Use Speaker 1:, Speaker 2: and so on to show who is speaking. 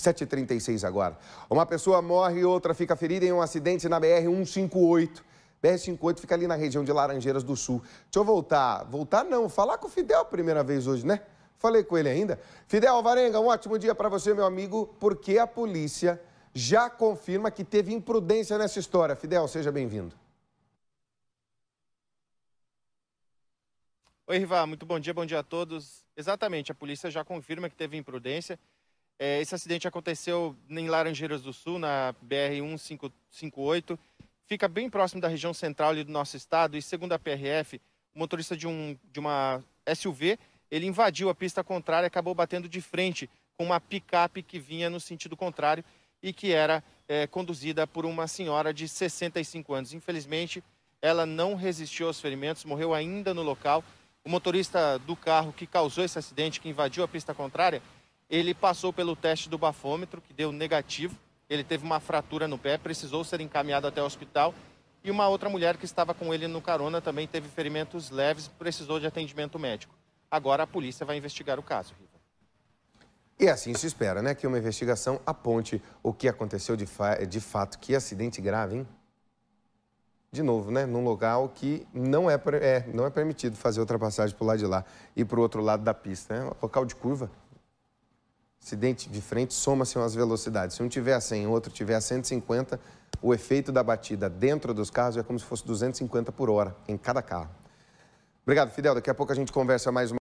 Speaker 1: 7h36 agora. Uma pessoa morre e outra fica ferida em um acidente na BR-158. BR-58 fica ali na região de Laranjeiras do Sul. Deixa eu voltar. Voltar não, falar com o Fidel a primeira vez hoje, né? Falei com ele ainda. Fidel Alvarenga, um ótimo dia para você, meu amigo, porque a polícia já confirma que teve imprudência nessa história. Fidel, seja bem-vindo.
Speaker 2: Oi, Riva, muito bom dia, bom dia a todos. Exatamente, a polícia já confirma que teve imprudência. É, esse acidente aconteceu em Laranjeiras do Sul, na BR-158. Fica bem próximo da região central do nosso estado e, segundo a PRF, o motorista de, um, de uma SUV, ele invadiu a pista contrária e acabou batendo de frente com uma picape que vinha no sentido contrário e que era é, conduzida por uma senhora de 65 anos. Infelizmente, ela não resistiu aos ferimentos, morreu ainda no local. O motorista do carro que causou esse acidente, que invadiu a pista contrária, ele passou pelo teste do bafômetro, que deu negativo. Ele teve uma fratura no pé, precisou ser encaminhado até o hospital. E uma outra mulher que estava com ele no carona também teve ferimentos leves, precisou de atendimento médico. Agora a polícia vai investigar o caso.
Speaker 1: E assim se espera, né? Que uma investigação aponte o que aconteceu de, fa de fato. Que acidente grave, hein? De novo, né? Num local que não é, é não é permitido fazer ultrapassagem para o lado de lá e para o outro lado da pista. Né? Local de curva acidente de frente soma-se as velocidades. Se um tiver a 100 e o outro tiver a 150, o efeito da batida dentro dos carros é como se fosse 250 por hora em cada carro. Obrigado, Fidel. Daqui a pouco a gente conversa mais uma